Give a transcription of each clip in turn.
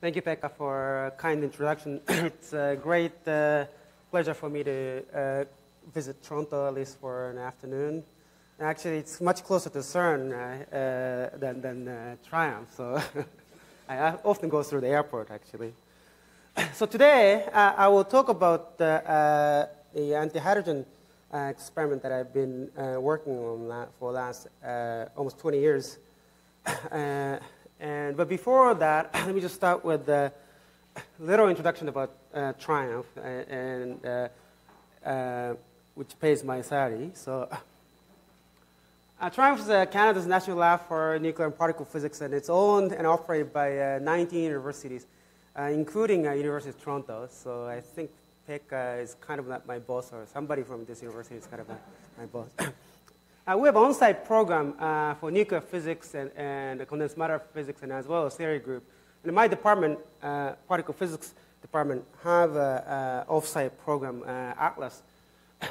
Thank you, Pekka, for a kind introduction. it's a great uh, pleasure for me to uh, visit Toronto, at least for an afternoon. Actually, it's much closer to CERN uh, uh than, than uh, TRIUMF, so I often go through the airport, actually. so today, uh, I will talk about the anti-hydrogen experiment that I've been working on for the last almost 20 years. And, but before that, let me just start with a little introduction about uh, TRIUMF, uh, and, uh, uh, which pays my salary. So, uh, TRIUMF is uh, Canada's National Lab for Nuclear and Particle Physics, and it's owned and operated by 19 universities, including University of Toronto. So I think Pekka is kind of like my boss, or somebody from this university is kind of like my boss. Uh, we have an on-site program uh, for nuclear physics and, and condensed matter physics and as well as theory group. And my department, uh, particle physics department, have an off-site program, uh, Atlas,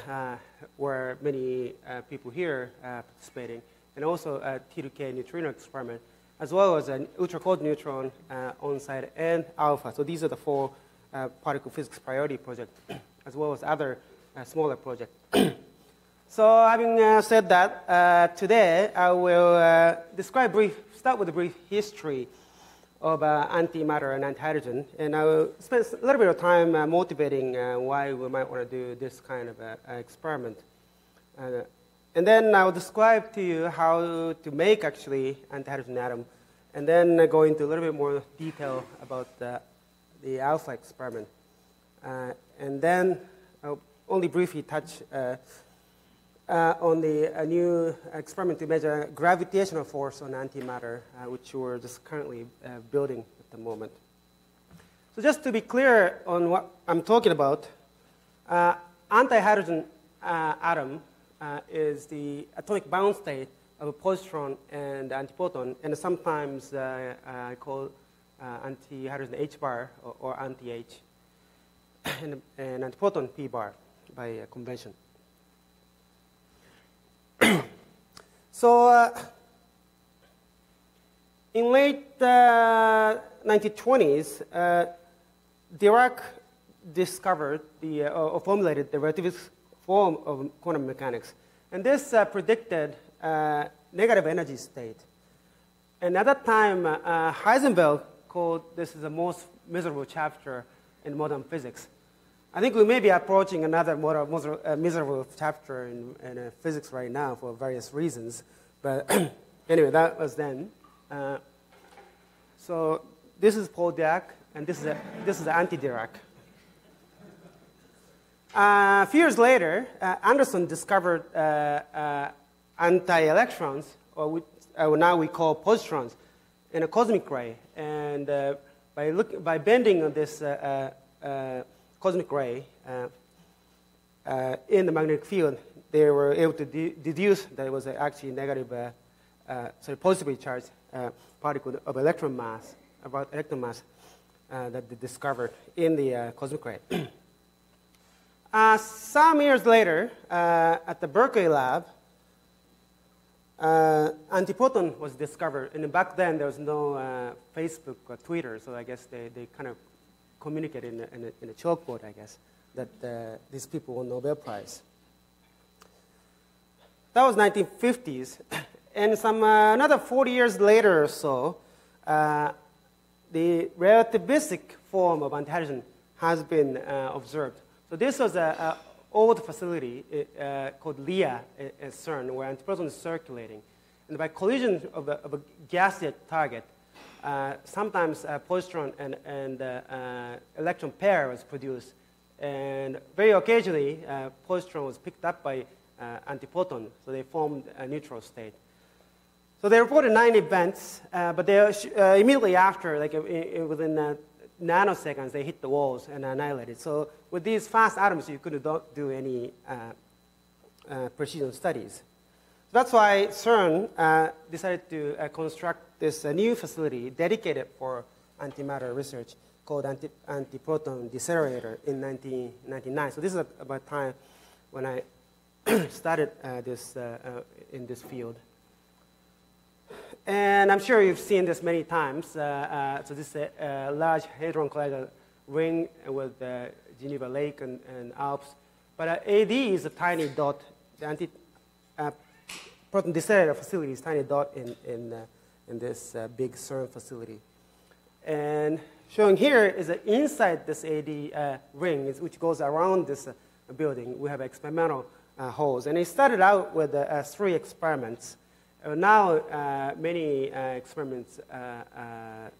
uh, where many uh, people here are participating, and also a T2K neutrino experiment, as well as an ultra-cold neutron on-site and alpha. So these are the four particle physics priority projects, as well as other smaller projects. So having uh, said that, uh, today I will uh, describe brief, start with a brief history of uh, antimatter and antihydrogen, and I will spend a little bit of time uh, motivating uh, why we might want to do this kind of experiment. and then I will describe to you how to make actually antihydrogen atom, and then go into a little bit more detail about the, the alpha experiment. and then I'll only briefly touch uh, on the a new experiment to measure gravitational force on antimatter, uh, which we're just currently uh, building at the moment. So just to be clear on what I'm talking about, uh, antihydrogen uh, atom uh, is the atomic bound state of a positron and antiproton, and sometimes I call anti-hydrogen H bar or, or anti-H, and, and antiproton P bar by convention. So uh, in late uh, 1920s, uh, Dirac discovered the, uh, or formulated the relativist form of quantum mechanics. And this uh, predicted uh, negative energy state. And at that time, Heisenberg called this is the most miserable chapter in modern physics. I think we may be approaching another more, more uh, miserable chapter in, in uh, physics right now for various reasons. But anyway, that was then. Uh, so this is Paul Dirac, and this is, a, this is anti-Dirac. Uh, a few years later, uh, Anderson discovered uh, anti-electrons, or we, now we call positrons, in a cosmic ray. And by, look, by bending on this cosmic ray uh, uh, in the magnetic field, they were able to de deduce that it was actually negative, uh, sorry, positively charged particle of electron mass, about electron mass that they discovered in the cosmic ray. Uh, some years later, uh, at the Berkeley lab, uh, antiproton was discovered. And back then, there was no Facebook or Twitter, so I guess they, they kind of communicate in a, in a, in a chalkboard, I guess, that uh, these people won Nobel Prize. That was 1950s. And some, uh, another 40 years later or so, uh, the relativistic form of antihydrogen has been uh, observed. So this was an old facility uh, called LEAR at CERN, where antiproton is circulating. And by collision of a, of a gaseous target, uh, sometimes a positron and, and uh, uh, electron pair was produced. And very occasionally, uh, positron was picked up by uh, antiproton, so they formed a neutral state. So they reported nine events, uh, but they, immediately after, like within nanoseconds, they hit the walls and annihilated. So with these fast atoms, you couldn't do any precision studies. That's why CERN uh, decided to uh, construct this uh, new facility dedicated for antimatter research called anti Antiproton Decelerator in 1999. So this is about time when I started uh, this uh, uh, in this field. And I'm sure you've seen this many times. So this is a, large hadron collider ring with the Geneva Lake and, and Alps. But AD is a tiny dot. The anti, proton decelerator facility is tiny dot in, in, uh, in this uh, big CERN facility. And showing here is that inside this AD ring, which goes around this building, we have experimental holes. And it started out with three experiments. Uh, now, uh, many uh, experiments are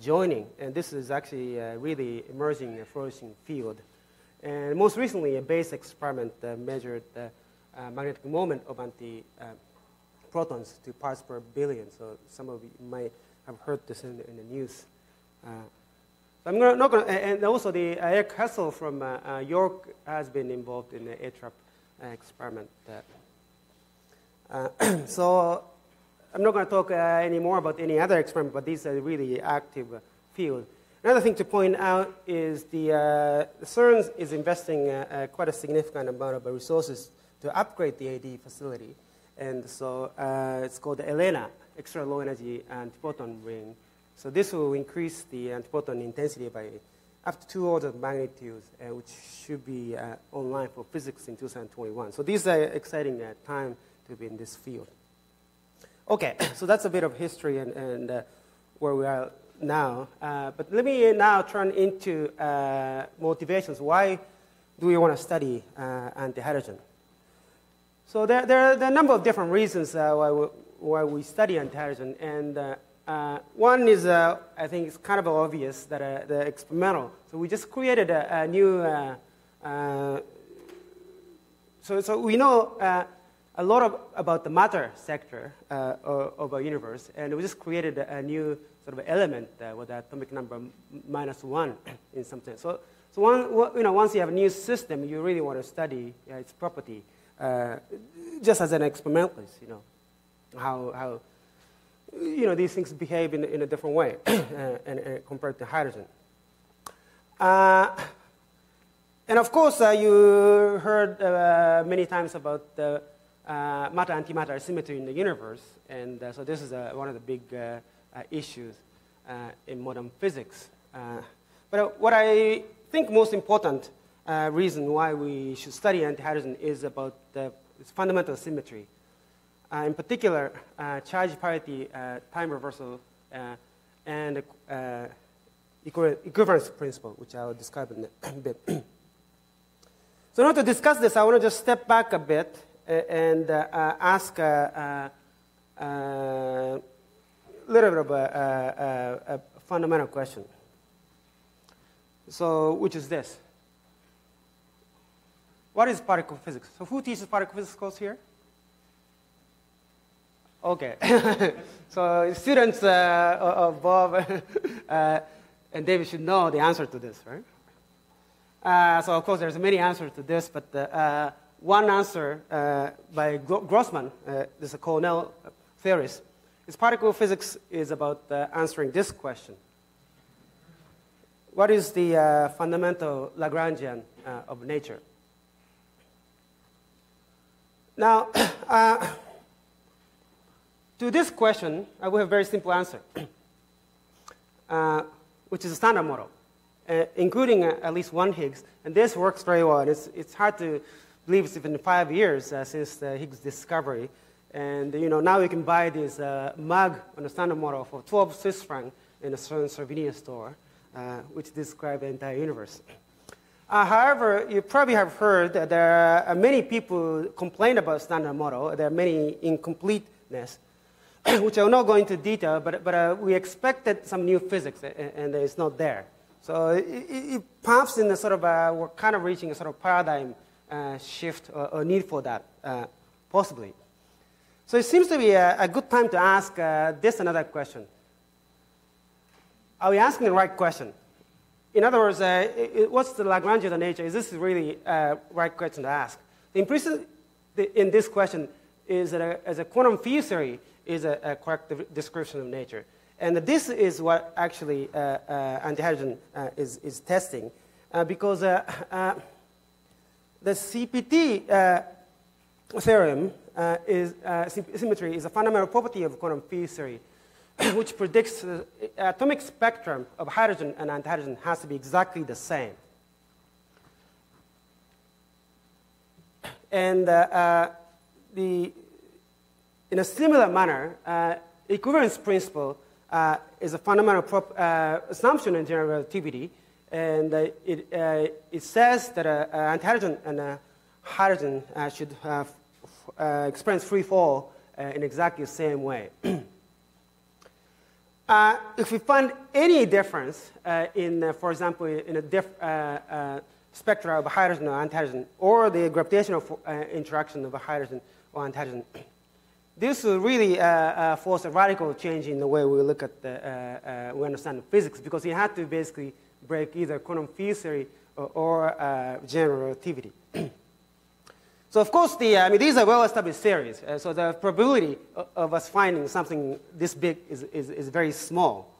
joining, and this is actually a really emerging, flourishing field. And most recently, a base experiment measured the magnetic moment of anti-protons to parts per billion. So some of you might have heard this in, in the news. Uh, so I'm gonna, not going to, and also the uh, Eric Hessels from uh, York has been involved in the ATRAP experiment. Uh, so I'm not going to talk uh, any more about any other experiment, but these are really active uh, field. Another thing to point out is the, uh, CERN is investing uh, uh, quite a significant amount of resources to upgrade the AD facility. And so it's called the ELENA, Extra Low Energy Antiproton Ring. So this will increase the antiproton intensity by up to two orders of magnitude, which should be online for physics in 2021. So these are exciting time to be in this field. Okay, so that's a bit of history and, and uh, where we are now. Uh, but let me now turn into uh, motivations. Why do we want to study uh, antihydrogen? So there, there, there, are a number of different reasons uh, why, we, why we study antihydrogen. And uh, one is, I think it's kind of obvious, that the experimental. So we just created a, a new, so, so we know a lot of, about the matter sector uh, of our universe, and we just created a, a new sort of element uh, with atomic number minus one in some sense. So, so one, you know, once you have a new system, you really want to study uh, its property, uh, just as an experimentalist, you know, how, how you know, these things behave in, in a different way uh, and, and compared to hydrogen. Uh, and of course, you heard many times about the uh, matter-antimatter symmetry in the universe. And uh, so this is uh, one of the big uh, uh, issues uh, in modern physics. but what I think most important Uh, reason why we should study antihydrogen is about the fundamental symmetry. Uh, in particular, uh, charge parity, time reversal, and equivalence principle, which I'll describe in a bit. so in order to discuss this, I want to just step back a bit and uh, uh, ask a, a, a, little bit of a, a, fundamental question. So, which is this. What is particle physics? So who teaches particle physics course here? Okay. so students uh, Bob uh, and David should know the answer to this, right? Uh, so of course there's many answers to this, but uh, one answer uh, by Grossman, uh, this is a Cornell theorist, is particle physics is about uh, answering this question. What is the uh, fundamental Lagrangian uh, of nature? Now, uh, to this question, I will have a very simple answer, which is a standard model, including at least one Higgs. And this works very well. And it's, it's hard to believe it's been five years uh, since the Higgs discovery. And you know, now you can buy this uh, mug on the standard model for 12 Swiss francs in a certain souvenir store, uh, which describes the entire universe. Uh, however, you probably have heard that there are many people complain about standard model. There are many incompleteness, which I will not go into detail, but, but uh, we expected some new physics, and, and it's not there. So it, it, it in a sort of, a, we're kind of reaching a sort of paradigm uh, shift or, or, need for that, uh, possibly. So it seems to be a, a good time to ask uh, this another question. Are we asking the right question? In other words, uh, it, what's the Lagrangian of nature? Is this really a right question to ask? The implicit in this question is that a, as a quantum field theory is a, a, correct description of nature. And this is what actually uh, uh, antihydrogen is, is testing. because the CPT uh, theorem uh, is uh, symmetry is a fundamental property of quantum field theory, which predicts the atomic spectrum of hydrogen and antihydrogen has to be exactly the same. And uh, uh, the, in a similar manner, uh, equivalence principle uh, is a fundamental prop, uh, assumption in general relativity, and it, it says that uh, antihydrogen and hydrogen should experience free fall in exactly the same way. Uh, if we find any difference uh, in, uh, for example, in a diff, spectra of hydrogen or antihydrogen, or the gravitational uh, interaction of a hydrogen or antihydrogen. This really uh, uh, force a radical change in the way we look at the, uh, uh, we understand physics, because you have to basically break either quantum field theory or, or uh, general relativity. so of course, the, I mean, these are well-established theories, so the probability of, of, us finding something this big is, is, is very small.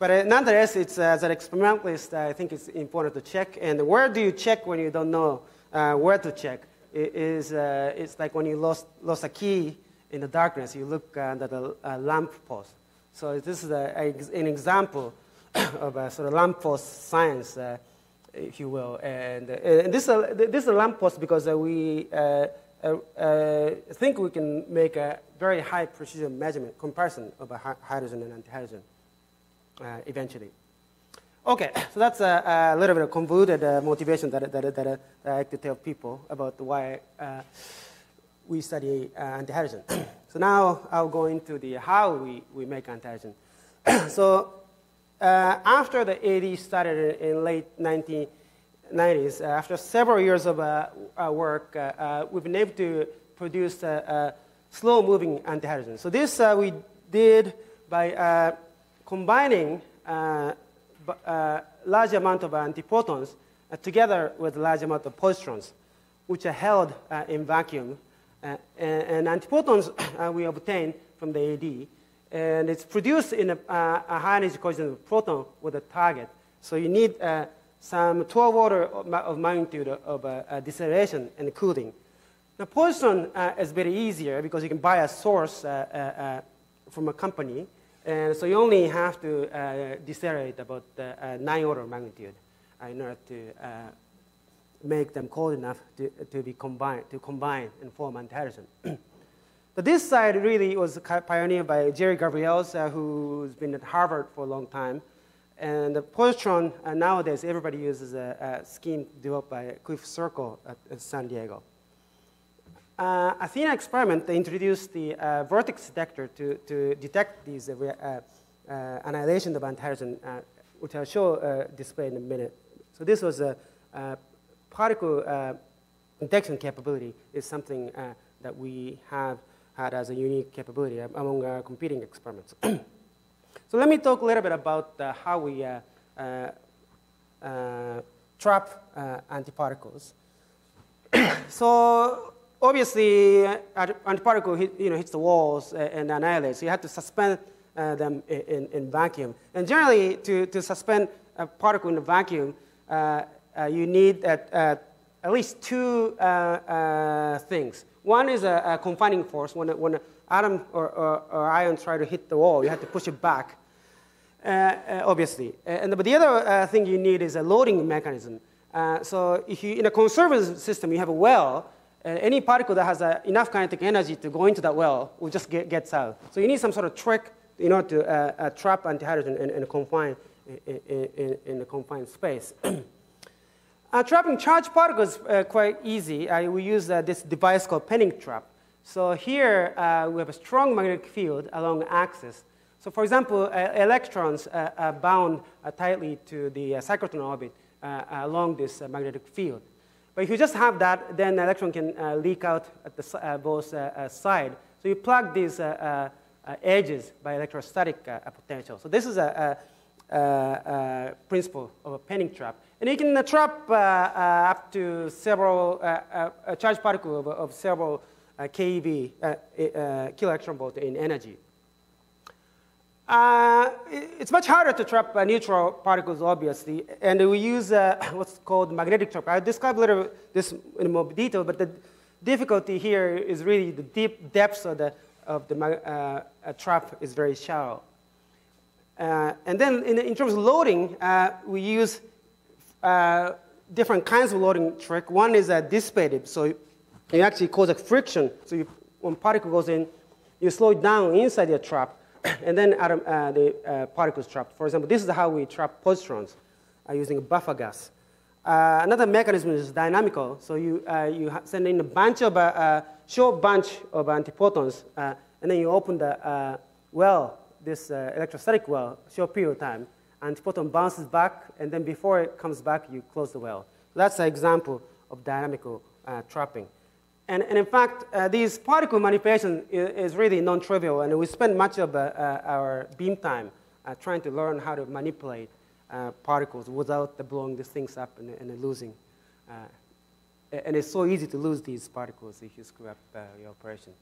But uh, nonetheless, it's, uh, as an experimentalist, I think it's important to check. And where do you check when you don't know uh, where to check? It is, uh, it's like when you lost, lost a key in the darkness, you look under the lamp post. So this is a, a, an example of a sort of lamp post science, uh, if you will. And, uh, and this, uh, this is a lamp post because we think we can make a very high precision measurement comparison of hydrogen and antihydrogen. Uh, eventually. Okay, so that's a, a little bit of convoluted uh, motivation that, that, that, that, I like to tell people about why uh, we study antihydrogen. so now I'll go into the how we, we make antihydrogen. so after the AD started in late 1990s, after several years of work, we've been able to produce slow-moving antihydrogen. So this we did by combining uh, uh, large amount of antiprotons uh, together with a large amount of positrons, which are held uh, in vacuum. Uh, and, and, antiprotons uh, we obtain from the AD, and it's produced in a, a high energy collision of proton with a target. So you need some 12 order of magnitude of deceleration and cooling. The positron is very easier because you can buy a source from a company and so you only have to uh, decelerate about uh, 9 order of magnitude uh, in order to uh, make them cold enough to, to be combined, to combine and form antihydrogen. but this side really was pioneered by Jerry Gabrielse, uh, who's been at Harvard for a long time. And the positron, uh, nowadays, everybody uses a, a, scheme developed by Cliff Surko at, at San Diego uh, Athena experiment, they introduced the uh, detector to, to detect these uh, uh, annihilation of antihydrogen, uh, which I'll show display in a minute. So this was a, a particle detection capability is something that we have had as a unique capability among our competing experiments. so let me talk a little bit about how we trap antiparticles. so obviously, antiparticle you know, hits the walls and annihilates. So you have to suspend uh, them in, in, vacuum. And generally, to, to suspend a particle in a vacuum, uh, uh, you need at, at least two uh, uh, things. One is a, a, confining force. When, when an atom or, or, or, ion try to hit the wall, you have to push it back, uh, obviously. And, but the other thing you need is a loading mechanism. so if you, in a conservative system, you have a well, uh, any particle that has uh, enough kinetic energy to go into that well will just get gets out. So you need some sort of trick in order to uh, uh trap antihydrogen in, in a confined in, in, in a confined space. Uh, trapping charged particles is uh, quite easy. we use this device called penning trap. So here we have a strong magnetic field along the axis. So for example, electrons are bound tightly to the cyclotron orbit along this magnetic field. But if you just have that, then the electron can uh, leak out at the, uh, both uh, uh sides. So you plug these uh, uh, edges by electrostatic potential. So this is a, a, a, principle of a penning trap. And you can trap up to several a charged particle of, of several keV, kilo electron volt in energy. Uh, it's much harder to trap uh, neutral particles, obviously, and we use uh, what's called magnetic trap. I'll describe a little this in more detail, but the, difficulty here is really the deep depths of the, of the uh, trap is very shallow. Uh, and then in, in, terms of loading, uh, we use uh, different kinds of loading trick. One is a dissipative, so you actually cause a friction. So you, when particle goes in, you slow it down inside the trap, and then uh, the uh, particles trapped. For example, this is how we trap positrons uh, using a buffer gas. Uh, another mechanism is dynamical. So you, uh, you send in a bunch of, uh, short bunch of antiprotons, and then you open the well, this electrostatic well, short period of time. Antiproton bounces back, and then before it comes back, you close the well. That's an example of dynamical trapping. And, and in fact, uh, these particle manipulation is, is really non-trivial, and we spend much of uh, uh, our beam time uh, trying to learn how to manipulate uh, particles without blowing these things up and, and losing. Uh, and it's so easy to lose these particles if you screw up your operation.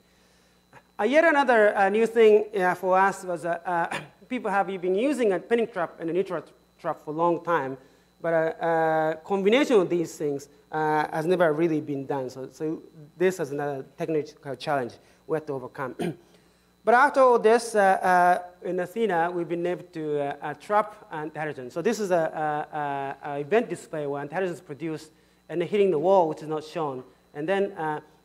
Yet another new thing for us was people have been using a Penning trap and a neutral trap for a long time, but a combination of these things uh, has never really been done. So, so this is another technical challenge we have to overcome. but after all this, uh, uh, in Athena, we've been able to uh, uh, trap antihydrogen. So this is an event display where antihydrogen is produced and hitting the wall, which is not shown. And then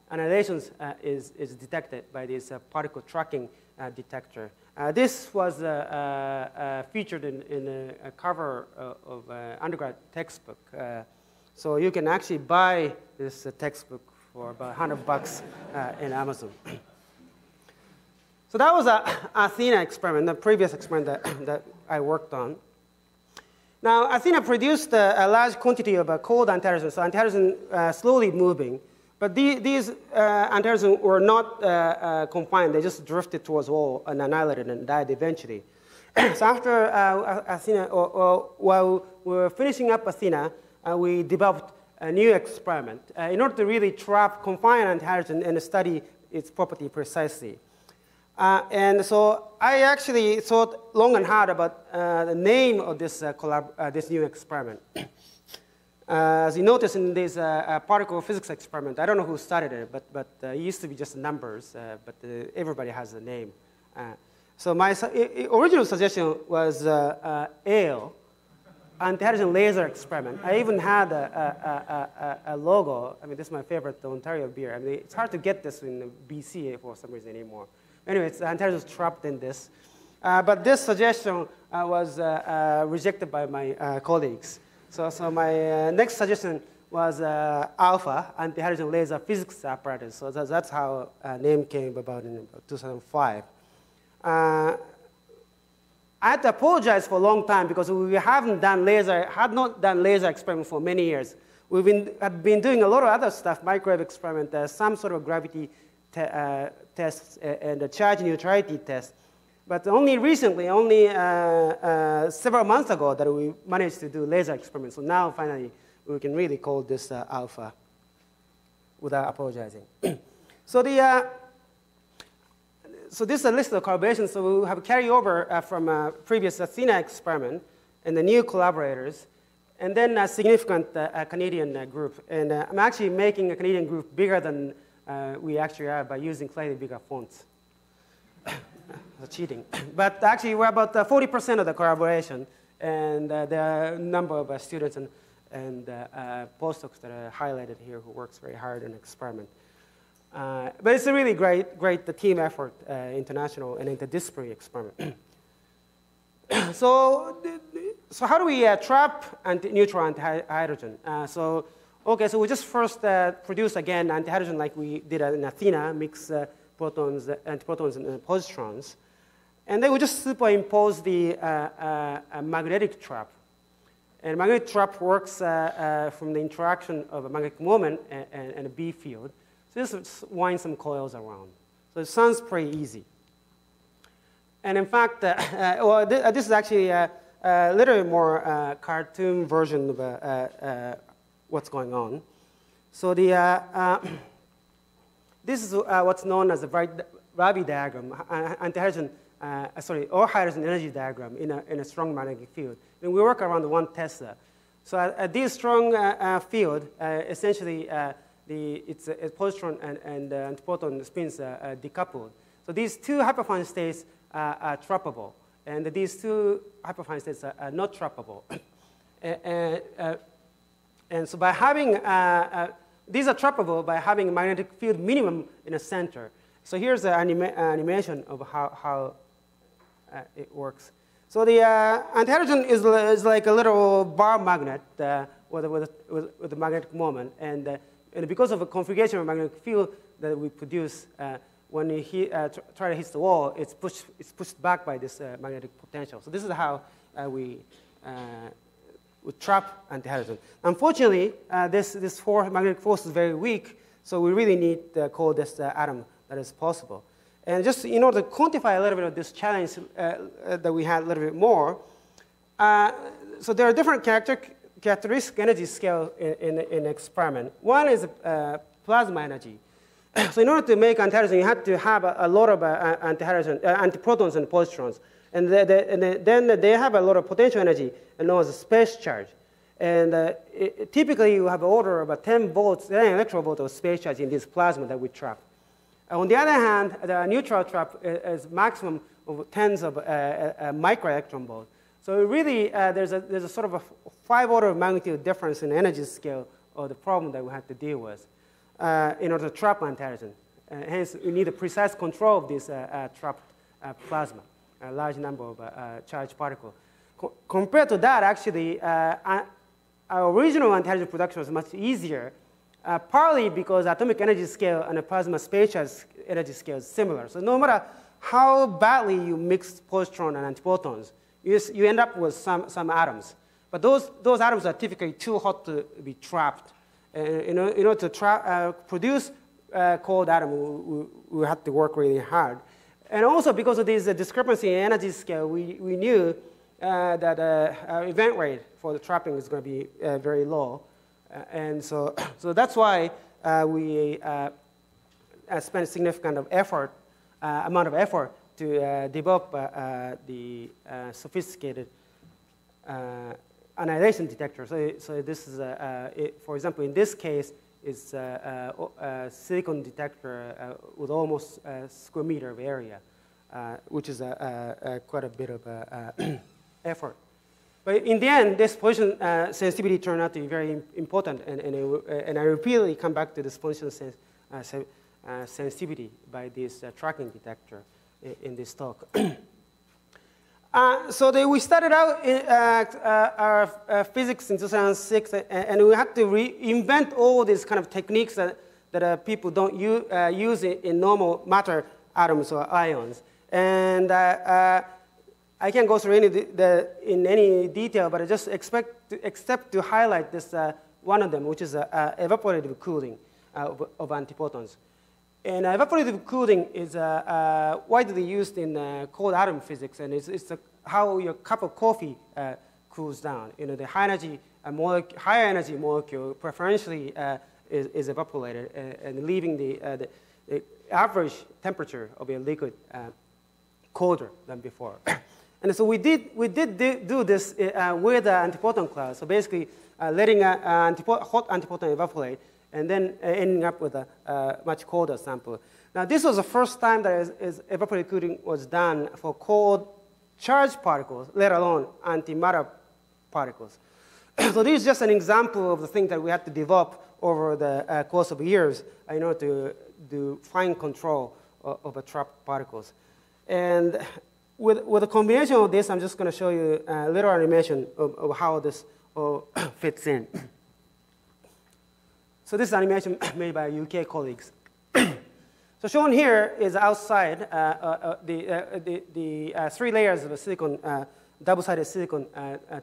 uh, annihilation is, is detected by this particle tracking detector. this was featured in, in a, cover of an undergrad textbook. So you can actually buy this uh, textbook for about 100 bucks uh, in Amazon. so that was a Athena experiment, the previous experiment that, that I worked on. Now, Athena produced a, a large quantity of uh, cold antihydrogen, so antihydrogen uh, slowly moving. But the, these uh, were not uh, uh, confined. They just drifted towards wall and annihilated and died eventually. so after uh, Athena, or, or, while we were finishing up Athena, uh, we developed a new experiment uh, in order to really trap confined antihydrogen and study its property precisely. And so I actually thought long and hard about the name of this, this new experiment. as you notice in this particle physics experiment, I don't know who started it, but, but it used to be just numbers, but everybody has a name. so my original suggestion was ale, antihydrogen laser experiment. I even had a, a, a, a, logo. I mean, this is my favorite the Ontario beer. I mean, it's hard to get this in BC for some reason anymore. Anyway, it's antihydrogen trapped in this. Uh, but this suggestion uh, was uh, uh rejected by my uh, colleagues. So, so my uh, next suggestion was alpha, antihydrogen laser physics apparatus. So that, that's how name came about in 2005. I had to apologize for a long time because we haven't done laser, had not done laser experiment for many years. We've been, had been doing a lot of other stuff, microwave experiment, uh, some sort of gravity te uh, tests, uh, and a charge neutrality test. But only recently, only uh, uh, several months ago, that we managed to do laser experiments. So now, finally, we can really call this uh, alpha without apologizing. so the so this is a list of collaborations. So we have carryover uh, from a previous Athena experiment and the new collaborators, and then a significant uh, Canadian uh, group. And uh, I'm actually making a Canadian group bigger than uh, we actually are by using slightly bigger fonts. Cheating. but actually, we're about 40% uh, of the collaboration, and there are a number of students and, and postdocs that are highlighted here who works very hard on experiment. Uh, but it's a really great, great the team effort, uh, international and interdisciplinary experiment. so, so how do we uh, trap anti neutral antihydrogen? Uh, so, okay, so we just first uh, produce again antihydrogen like we did in Athena, mix uh, protons, antiprotons and positrons. And they we just superimpose the magnetic trap. And magnetic trap works from the interaction of a magnetic moment and, and, and a B field. So just wind some coils around. So it sounds pretty easy. And in fact, uh, uh, well, th uh, this is actually a, a little more uh, cartoon version of uh, uh, what's going on. So the, this is uh, what's known as the Rabi diagram, antihydrogen, uh, uh, sorry, or hydrogen energy diagram in a, in a strong magnetic field. And we work around one Tesla. So at, at this strong field, essentially the, it's a, positron and, and uh, antiproton spins uh, decoupled. So these two hyperfine states are trappable, and these two hyperfine states are, not trappable. and, and so by having, these are trappable by having a magnetic field minimum in the center. So here's an anima animation of how, how uh, it works. So the uh, antihydrogen is, is like a little bar magnet uh, with, with, with, a magnetic moment. And, uh, and because of the configuration of magnetic field that we produce, uh, when you hit, uh, try to hit the wall, it's pushed, it's pushed back by this magnetic potential. So this is how we, we trap antihydrogen. Unfortunately, this, this force, magnetic force is very weak, so we really need the coldest atom that is possible. And just in order to quantify a little bit of this challenge uh, uh, that we had a little bit more, uh, so there are different character, characteristic energy scale in, in, in experiment. One is uh, plasma energy. So in order to make antihydrogen, you have to have a, a lot of uh, antihydrogen, uh, antiprotons and positrons. And, the, the, and then they have a lot of potential energy, known as a space charge. And uh, it, typically, you have order of about 10 volts, 10 electron volt of space charge in this plasma that we trap. On the other hand, the neutral trap is maximum of tens of uh, uh, microelectron volts. So really, uh, there's, a, there's a sort of a five order of magnitude difference in energy scale of the problem that we have to deal with uh, in order to trap antihydrogen. Uh, hence, we need a precise control of this uh, trapped plasma, a large number of charged particles. Co compared to that, actually, our original antihydrogen production was much easier uh, partly because atomic energy scale and the plasma spatial energy scale is similar. So no matter how badly you mix positron and antiprotons, you, you end up with some, some atoms. But those, those atoms are typically too hot to be trapped. Uh, in, order, in order to uh, produce uh, cold atom, we, we, have to work really hard. And also because of this uh, discrepancy in energy scale, we, we knew uh, that uh, event rate for the trapping is going to be very low. Uh, and so, so that's why uh, we uh, spent significant of effort, amount of effort to develop the sophisticated annihilation detector. So, so this is, it, for example, in this case, it's a, a, a silicon detector uh, with almost a square meter of area, uh, which is a, quite a bit of effort. But in the end, this position uh, sensitivity turned out to be very important, and, and, it, uh, and I repeatedly come back to this position sens uh, sen uh, sensitivity by this uh, tracking detector in, in this talk. so they, we started out in, our physics in 2006, and, and, we had to reinvent all these kind of techniques that, that people don't use in, in, normal matter atoms or ions. And I can't go through any the, in any detail, but I just expect to, except to highlight this uh, one of them, which is uh, uh, evaporative cooling uh, of, of. And uh, evaporative cooling is uh, uh, widely used in uh, cold atom physics, and it's, it's how your cup of coffee uh, cools down. You know, the high energy, higher energy molecule preferentially is, is, evaporated and, leaving the, the, the, average temperature of your liquid colder than before. And so we did, we did do this uh, with the antiproton cloud. So basically, uh, letting a, a hot antiproton evaporate and then ending up with a much colder sample. Now, this was the first time that is, is evaporative cooling was done for cold charged particles, let alone antimatter particles. so this is just an example of the thing that we had to develop over the uh, course of years in order to do fine control of, of the trapped particles. And with, with a combination of this, I'm just going to show you a little animation of, of how this all fits in. So this is animation made by UK colleagues. so shown here is outside uh, uh, uh the, uh, the, the uh, three layers of a silicon, uh, double-sided silicon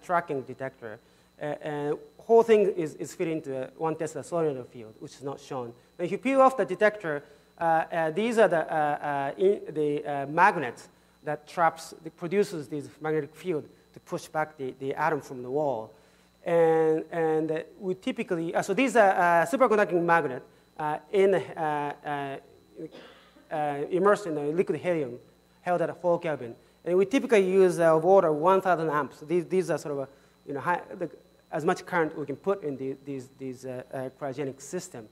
tracking detector. and whole thing is, is fit into one Tesla solenoid field, which is not shown. Now, if you peel off the detector, these are the, in, the magnets that traps, that produces this magnetic field to push back the, the atom from the wall. And, and we typically, uh, so these are uh, superconducting magnet uh, in, immersed in liquid helium held at 4 Kelvin. And we typically use uh, water 1,000 amps. These, these are sort of you know, high, the, as much current we can put in the, these, these cryogenic system.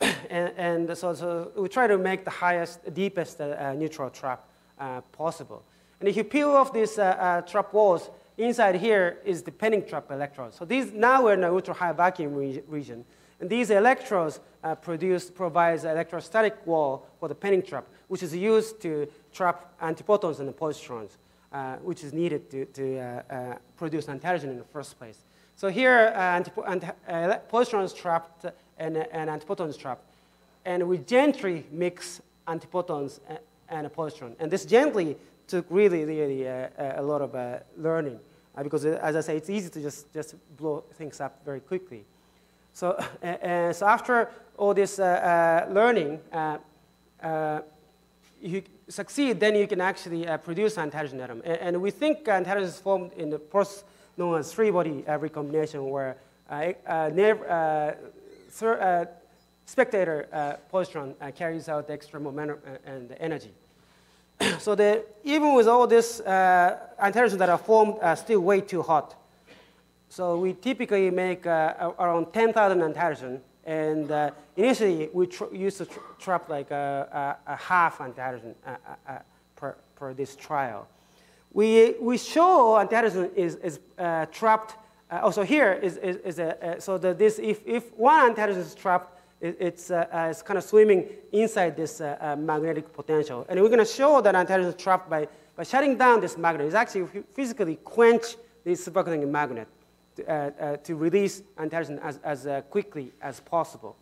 and, and so, so, we try to make the highest, deepest uh, neutral trap uh, possible. And if you peel off these uh, trap walls, inside here is the penning trap electrodes. So these, now we're in an ultra high vacuum re region. And these electrodes uh, produce, provides electrostatic wall for the penning trap, which is used to trap antiprotons and positrons, uh, which is needed to, to uh, uh produce antihydrogen in the first place. So here, uh, uh, positrons trapped and, and antiprotons trapped. And we gently mix antiprotons and, and a positron. And this gently took really, really a lot of learning. Uh, because, uh, as I say, it's easy to just, just blow things up very quickly. So, uh, uh, so after all this uh, uh, learning, you succeed, then you can actually produce antihydrogen atom. And, and, we think antihydrogen is formed in the process known as three-body recombination, where spectator uh, positron uh, carries out the extra momentum and energy. so the, even with all this uh, antihydrogens that are formed, are still way too hot. So we typically make uh, around 10,000 antihydrogen, and uh, initially we used to tra trap like a, a, a half antihydrogen uh, uh, uh, per, per this trial. We, we show antihydrogen is, is trapped, also here is, is, is a, so that this, if, if one antihydrogen is trapped, it, it's, it's kind of swimming inside this magnetic potential. And we're going to show that antihydrogen is trapped by, by shutting down this magnet. It's actually physically quench this superconducting magnet to, uh, uh, to release antihydrogen as, as uh, quickly as possible.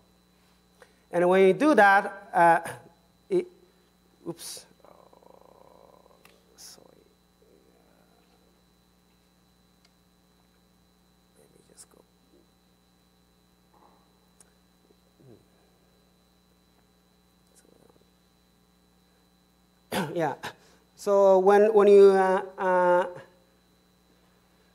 And when you do that, uh, it, oops, oh, sorry. Let me just go. yeah. So when, when you uh, uh,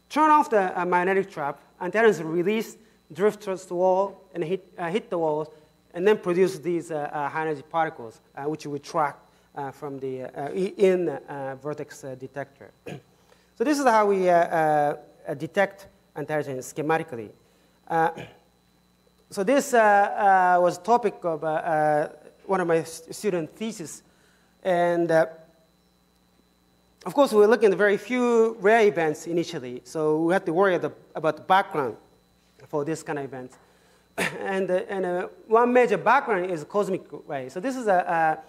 turn off the uh, magnetic trap, antennas release, drift towards the wall, and hit, uh, hit the walls, and then produce these uh, uh high energy particles, uh, which we track uh, from the uh, in vertex detector. so this is how we detect antihydrogen schematically. so this was topic of one of my student thesis, and of course, we are looking at very few rare events initially, so we had to worry the, about the background for this kind of event. and uh, and uh, one major background is cosmic ray. So this is a,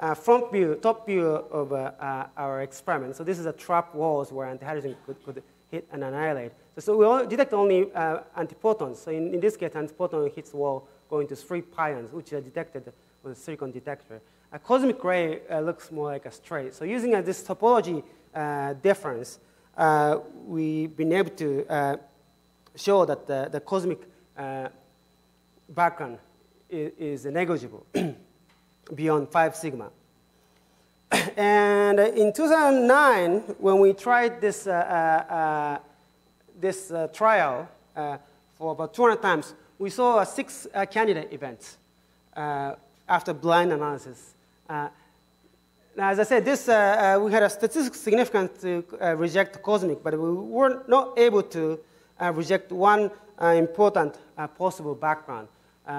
a, a front view, top view of uh, uh our experiment. So this is a trap walls where antihydrogen could, could hit and annihilate. So, so we detect only uh, antiprotons. So in, in this case, antiproton hits wall going to three pions, which are detected with a silicon detector. A cosmic ray uh, looks more like a straight. So using uh, this topology uh, difference, uh, we've been able to uh, show that the, the cosmic background is, is negligible beyond 5 sigma. and in 2009, when we tried this, this trial for about 200 times, we saw six candidate events after blind analysis. Uh, now, as I said, this, uh, uh, we had a statistical significance to reject cosmic, but we were not able to reject one important possible background,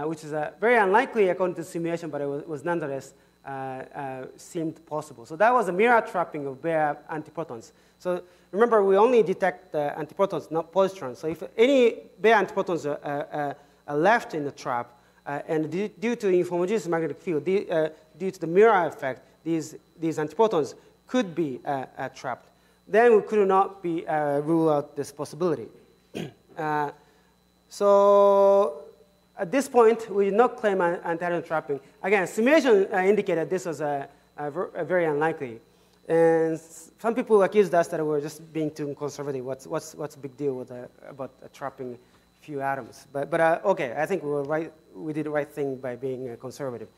which is very unlikely according to simulation, but it was, was nonetheless uh, uh, seemed possible. So that was a mirror trapping of bare antiprotons. So remember, we only detect uh, antiprotons, not positrons. So if any bare antiprotons are, are left in the trap, and due to the inhomogeneous magnetic field, uh, due to the mirror effect, these, these antiprotons could be uh, trapped. Then we could not be, rule out this possibility. so at this point, we did not claim antihydrogen trapping. Again, simulation indicated this was a, a, a very unlikely. And some people accused us that we were just being too conservative. What's, what's, what's the big deal with, uh, about uh, trapping few atoms? But, but uh, okay, I think we were right we did the right thing by being uh, conservative.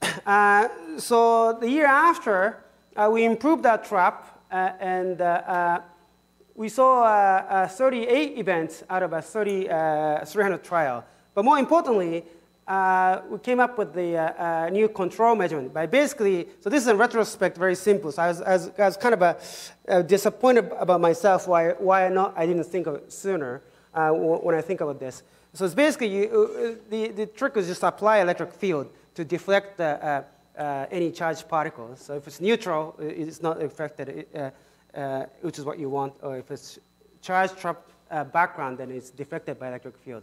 Uh, so the year after, uh, we improved that trap, uh, and uh, uh we saw uh, uh, 38 events out of a 30, 300 trial. But more importantly, we came up with the new control measurement by basically, so this is in retrospect very simple. So I was, I was, I was kind of a, disappointed about myself why, why not I didn't think of it sooner when I think about this. so it's basically, you, the, the trick is just apply electric field to deflect uh, uh, any charged particles. So if it's neutral, it's not affected, uh, which is what you want. Or if it's charged background, then it's deflected by electric field.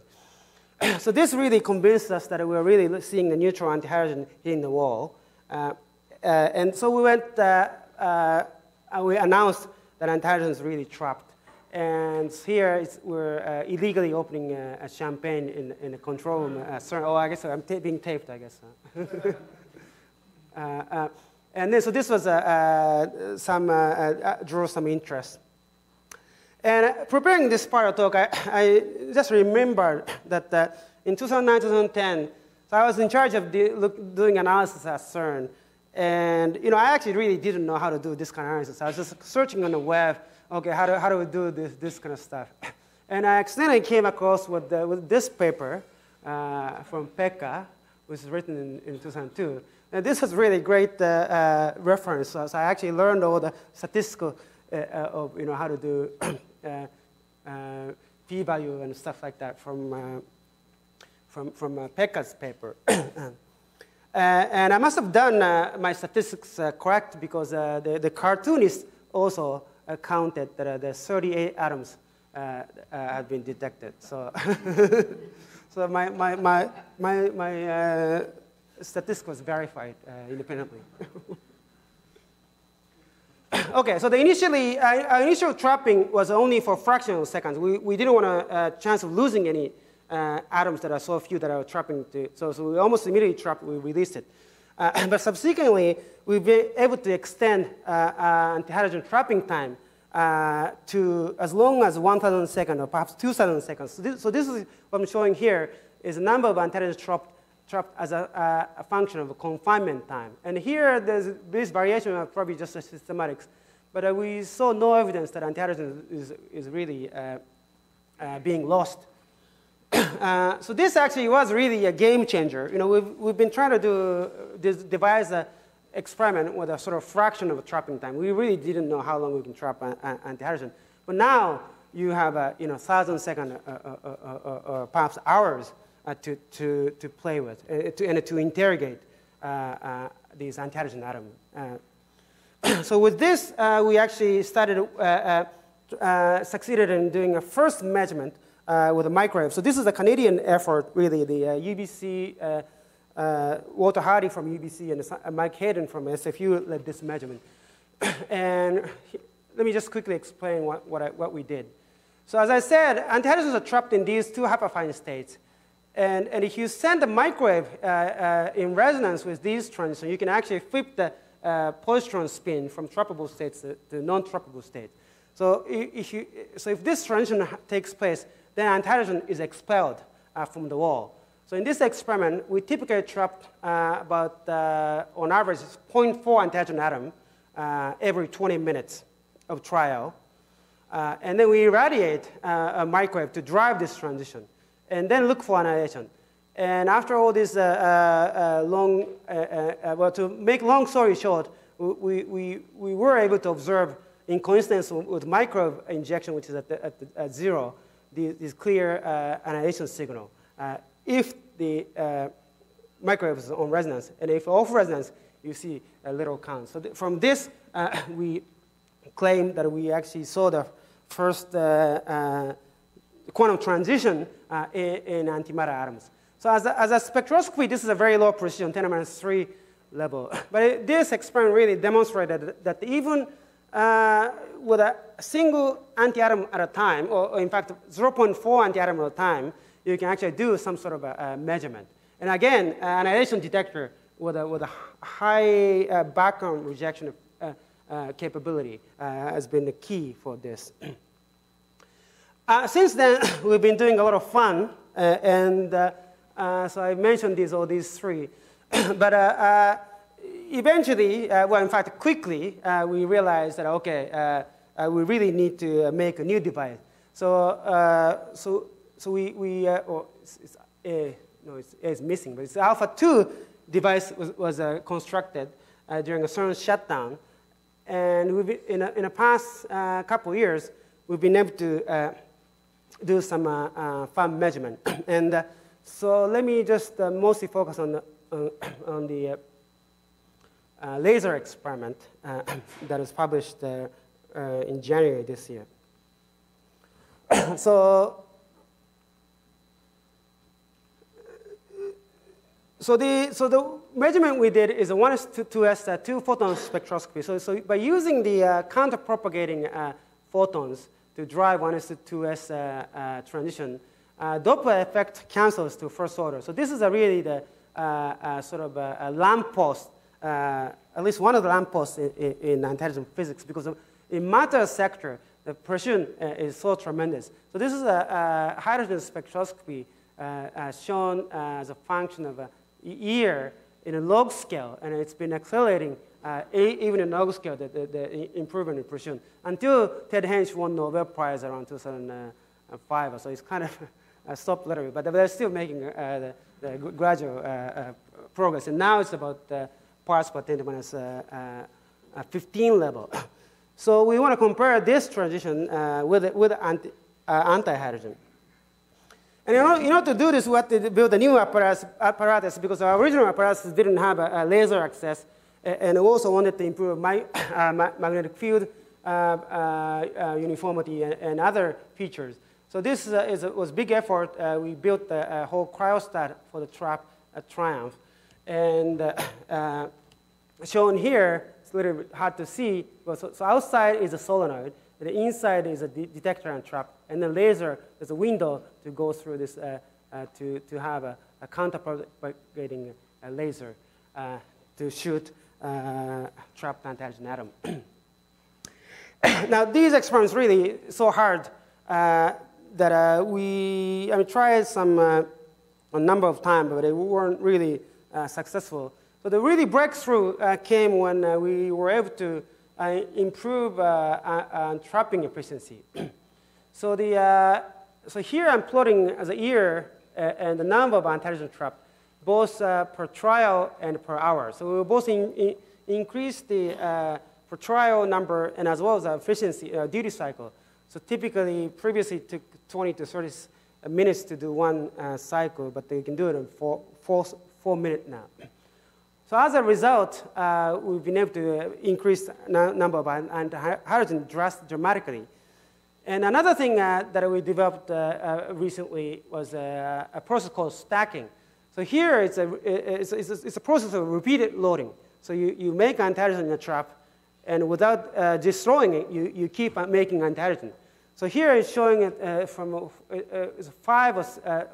so this really convinced us that we were really seeing the neutral antihydrogen hitting the wall. And so we went, we announced that antihydrogen is really trapped. And here we're uh, illegally opening a champagne in, in a control room. Uh, oh, I guess I'm being taped, I guess. Uh, and then, so this was some, drew some interest. And preparing this part of talk, I, I just remembered that uh, in 2009, 2010, so I was in charge of look, doing analysis at CERN. And you know, I actually really didn't know how to do this kind of analysis. I was just searching on the web, okay, how do, how do we do this, this kind of stuff? And I accidentally came across with, the, with this paper uh, from Pekka, which was written in, in 2002. And this is really great uh, uh, reference. So, I actually learned all the statistical uh, uh, of you know, how to do uh, p-value and stuff like that from, from, from Pekka's paper. and I must have done my statistics correct because the, the cartoonist also counted that the 38 atoms had been detected. So, so my, my, my, my, my uh, statistic was verified uh, independently. okay, so the initially, uh, initial trapping was only for fractional seconds. We, we didn't want a, a chance of losing any uh, atoms that are so few that are trapping. To, so, so we almost immediately trapped, we released it. Uh, but subsequently, we've been able to extend uh, uh, antihydrogen trapping time uh, to as long as 1,000 seconds or perhaps 2,000 seconds. So this, so this, is what I'm showing here is the number of antihydrogen trapped, trapped as a, a, function of confinement time. And here, there's this variation of probably just systematics. But uh, we saw no evidence that antihydrogen is, is really uh, being lost. Uh, so this actually was really a game changer. You know, we've, we've been trying to do, this, devise an experiment with a sort of fraction of a trapping time. We really didn't know how long we can trap antihydrogen. But now you have a you know, thousand second uh, uh, or perhaps hours to, to, to play with to, and to interrogate these antihydrogen atoms. so with this, uh, we actually started, uh, uh, uh, succeeded in doing a first measurement uh, with a microwave. So this is a Canadian effort, really. The UBC, Walter Hardy from UBC and Mike Hayden from SFU led this measurement. and let me just quickly explain what, what, I, what we did. So as I said, antihydrogens are trapped in these two hyperfine states. And, and if you send the microwave uh, uh, in resonance with these transitions, you can actually flip the uh, positron spin from trappable states to, to non-trappable state. So if, you, so if this transition takes place, then antihydrogen is expelled uh, from the wall. So in this experiment, we typically trap uh, about, uh, on average, 0.4 antihydrogen atom every 20 minutes of trial. And then we irradiate a microwave to drive this transition, and then look for annihilation. And after all this uh, uh, long, uh, well, to make long story short, we, we, we were able to observe, in coincidence with micro injection, which is at, the, at, the, at zero, this clear uh, annihilation signal. Uh, if the uh, microwave is on resonance, and if off resonance, you see a little count. So th from this, we claim that we actually saw the first quantum transition in, in antimatter atoms. So as a, as a spectroscopy, this is a very low precision, 10 minus 3 level. But it, this experiment really demonstrated that even uh, with a single antiatom at a time, or, or in fact 0.4 antiatom at a time, you can actually do some sort of a, a measurement. And again, an annihilation detector with a, with a high uh, background rejection uh, uh, capability uh, has been the key for this. Uh, since then, we've been doing a lot of fun, and uh, so I mentioned these, all these three. but uh, uh, eventually, uh, well, in fact, quickly, uh, we realized that, okay, uh, uh, we really need to uh, make a new device. So, so, so we, we oh, it's, it's, A, no, it's, A is missing, but it's Alpha 2 device was, was constructed during a CERN shutdown. And we've been, in, a, in the past couple years, we've been able to do some fine measurement. and so let me just mostly focus on the, on the laser experiment that was published in January this year. so So the, so the measurement we did is a 1s to 2s uh, two photon spectroscopy. So, so by using the uh, counter-propagating uh, photons to drive 1s to 2s uh, uh, transition, uh, Doppler effect cancels to first order. So this is a really the sort of a, a lamppost, at least one of the lampposts in, in, in antihydrogen physics, because in matter sector, the precision is so tremendous. So this is a, a hydrogen spectroscopy shown as a function of a year in a log scale, and it's been accelerating uh, even in log scale, the, the, the, improvement in precision, until Ted Hänsch won Nobel Prize around 2005. So it's kind of uh, stopped a little bit, but they're still making uh, the, the, gradual uh, uh, progress. And now it's about uh, parts per 10 to minus 15 level. so we want to compare this transition with, with anti, anti-hydrogen. And in order, in order, to do this, we had to build a new apparatus, apparatus because our original apparatus didn't have a, a laser access, and we also wanted to improve my, uh, magnetic field uh, uh, uh, uniformity and, and, other features. So this uh, is a, was a big effort. Uh, we built a, whole cryostat for the trap at TRIUMF. And shown here, it's a little bit hard to see. So, so outside is a solenoid, the inside is a de detector and trap, and the laser is a window to go through this uh, uh, to, to have a, a counter-propagating uh, laser uh, to shoot uh, trapped antihydrogen atom. now, these experiments really so hard uh, that we I mean, tried some a number of times, but they weren't really Uh, successful. So the really breakthrough uh, came when uh, we were able to uh, improve uh, uh, trapping efficiency. so, the, so here I'm plotting the year and the number of antihydrogen traps, both per trial and per hour. So we both in, in increase the per trial number and as well as the efficiency duty cycle. So typically, previously it took 20 to 30 minutes to do one uh, cycle, but they can do it in four, four, four minutes now. So as a result, uh, we've been able to increase the number of and hydrogen dramatically. And another thing uh, that we developed uh, uh recently was a, a, process called stacking. So here it's a, it's, it's, a, process of repeated loading. So you, you make antihydrogen in a trap, and without uh, destroying it, you, you keep making antihydrogen. So here it's showing it uh, from five,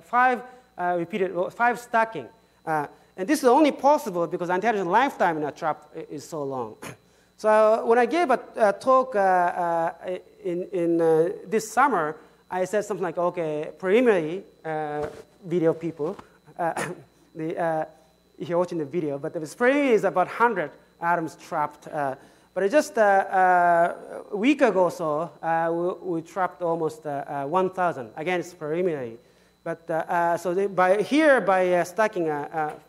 five repeated, five stacking. And this is only possible because antihydrogen lifetime in a trap is so long. so when I gave a, a talk uh, uh, in, in uh, this summer, I said something like, okay, preliminary uh, video people, uh, the, uh, if you're watching the video, but the preliminary is about 100 atoms trapped. but just a week ago or so, we, we, trapped almost 1,000. Again, it's preliminary. But uh, uh, so they, by here, by uh, stacking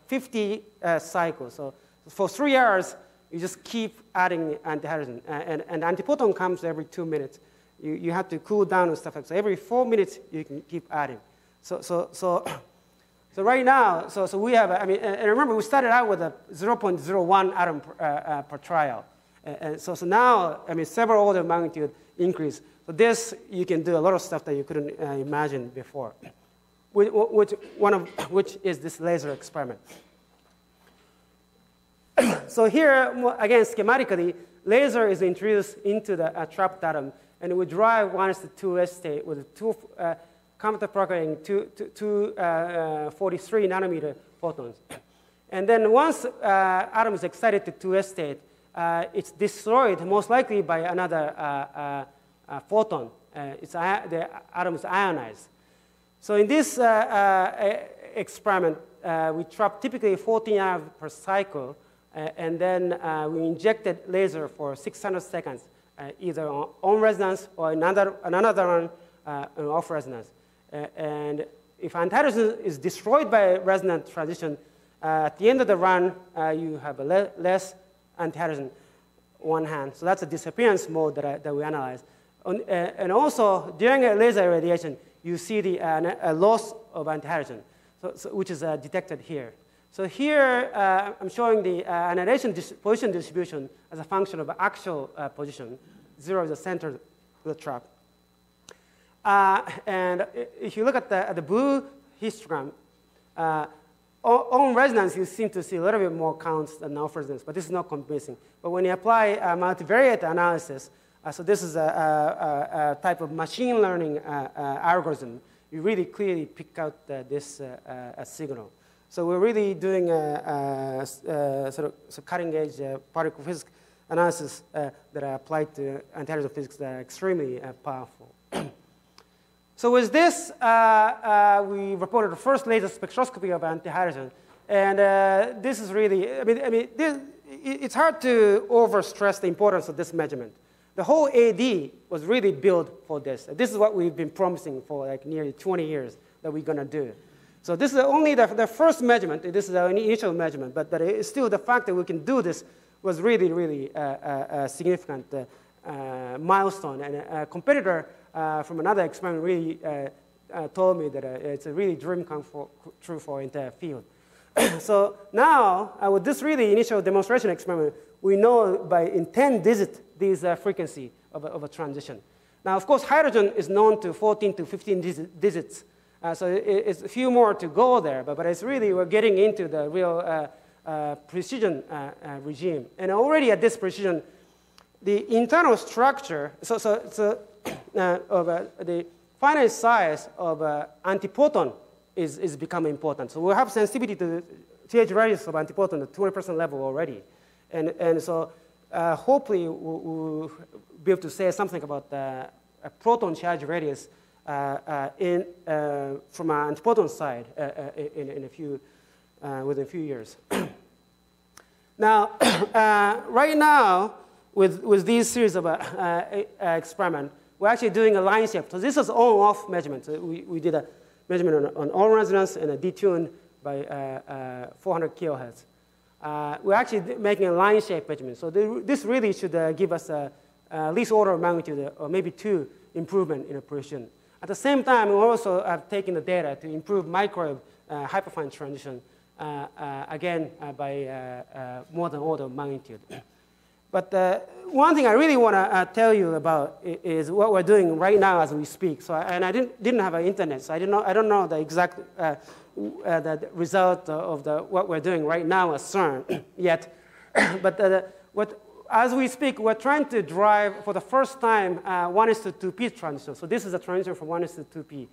50 cycles, so for three hours, you just keep adding antihydrogen. and, and antiproton comes every two minutes. You, you have to cool down and stuff like that. So every four minutes, you can keep adding. So, so, so, so right now, so, so we have, I mean, and remember, we started out with a 0.01 atom per, uh, uh, per trial. And, and so, so now, I mean, several order of magnitude increase. So this, you can do a lot of stuff that you couldn't uh, imagine before which, one of which is this laser experiment. so here, again, schematically, laser is introduced into the uh, trapped atom, and it we drive one to 2s state with two uh, two, two, two, uh, 43 nanometer photons. And then once uh, atom is excited to 2s state, uh, it's destroyed most likely by another uh, uh, photon. it's, the atom is ionized. So in this uh, uh, experiment, uh, we trapped typically 14 hours per cycle, and then we injected laser for 600 seconds, either on, on, resonance or another, another one off resonance. and if antihydrogen is destroyed by resonant transition, uh, at the end of the run, uh, you have le less antihydrogen one hand. So that's a disappearance mode that, I, that we analyze. Uh, and also, during a laser irradiation, you see the uh, loss of antihydrogen, so, so, which is uh, detected here. So here, uh, I'm showing the uh, annihilation dis position distribution as a function of actual position. Zero is the center of the trap. And if you look at the, at the blue histogram, on resonance, you seem to see a little bit more counts than off resonance, but this is not convincing. But when you apply multivariate analysis, uh, so this is a, a, a, type of machine learning uh, uh, algorithm. You really clearly pick out this signal. So we're really doing a, sort of so cutting edge uh, particle physics analysis uh, that are applied to antihydrogen physics that are extremely uh, powerful. so with this, uh, uh, we reported the first laser spectroscopy of antihydrogen. And uh, this is really, I mean, I mean this, it's hard to overstress the importance of this measurement. The whole AD was really built for this. This is what we've been promising for like nearly 20 years that we're going to do. So this is only the, the first measurement. This is our initial measurement, but, but it's still the fact that we can do this was really, really uh, uh, a significant uh, uh, milestone. And a competitor uh, from another experiment really uh, told me that it's a really dream come for, true for entire field. so now, I with this really initial demonstration experiment, we know by in 10 digit this frequency of a, of a transition. Now, of course, hydrogen is known to 14 to 15 digits uh, so it, it's a few more to go there, but, but it's really, we're getting into the real uh, uh, precision uh, uh, regime. And already at this precision, the internal structure, so, so, so uh, of the finite size of antiproton is, is becoming important. So we have sensitivity to the TH radius of antiproton at 20% level already. And, and so hopefully we'll, be able to say something about the proton charge radius uh, uh, in, uh, from an antiproton side in, in, a few, within a few years. now, right now, with, with these series of experiments, we're actually doing a line shift. So this is on-off measurement. So we, we did a measurement on, on on resonance and a detuned by uh, uh, 400 kilohertz. Uh, we're actually making a line shape measurement. So this really should give us a, a, least order of magnitude or maybe two improvement in precision. At the same time, we also have taken the data to improve microwave uh, hyperfine transition, uh, uh, again, uh, by uh, uh, more than order of magnitude. But one thing I really want to tell you about is what we're doing right now as we speak. So, and I didn't, didn't have an internet, so I, didn't know, I don't know the exact the result of the, what we're doing right now at CERN yet. but what as we speak, we're trying to drive, for the first time, uh, 1s to 2p transition. So this is a transition from 1s to 2p.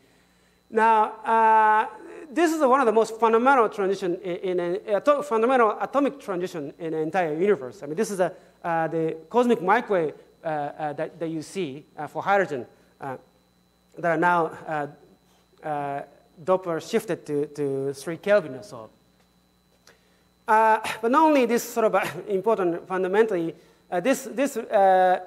Now, uh, this is one of the most fundamental transition in, in a fundamental atomic transition in the entire universe. I mean, this is a, uh, the cosmic microwave uh, uh, that, that, you see uh, for hydrogen that are now Doppler shifted to, to 3 Kelvin or so. Uh, but not only this sort of uh, important fundamentally, uh, this, this uh,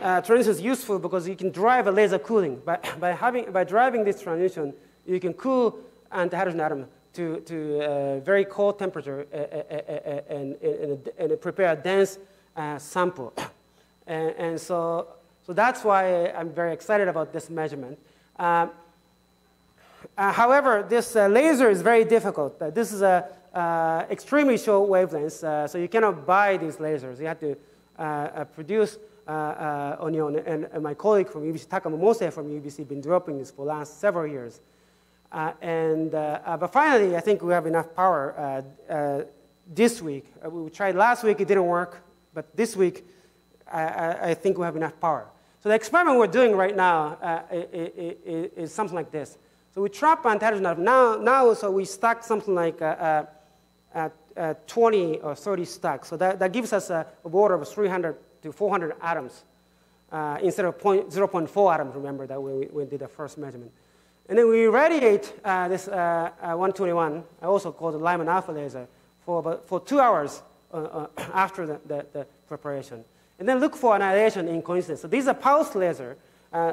uh, transition is useful because you can drive a laser cooling. By, by, having, by driving this transition, you can cool antihydrogen atom to, to very cold temperature and, and, and, prepare a dense sample. And, and, so, so that's why I'm very excited about this measurement. Um, uh, however, this uh, laser is very difficult. Uh, this is a uh, extremely short wavelength, uh, so you cannot buy these lasers. You have to uh, produce on your own. And, and, my colleague from UBC, Taka Momose from UBC, been developing this for the last several years. and, but finally, I think we have enough power this week. we tried last week, it didn't work, but this week, I, I think we have enough power. So the experiment we're doing right now uh, is something like this. So we trap antihydrogen Now, now so we stack something like uh, uh, uh, 20 or 30 stacks. So that, that gives us a, a order of 300 to 400 atoms uh, instead of 0.4 atoms, remember that we, we did the first measurement. And then we irradiate uh, this uh, 121, I also called Lyman alpha laser, for, about, for two hours after the, the, the, preparation. And then look for annihilation in coincidence. So these are pulse laser.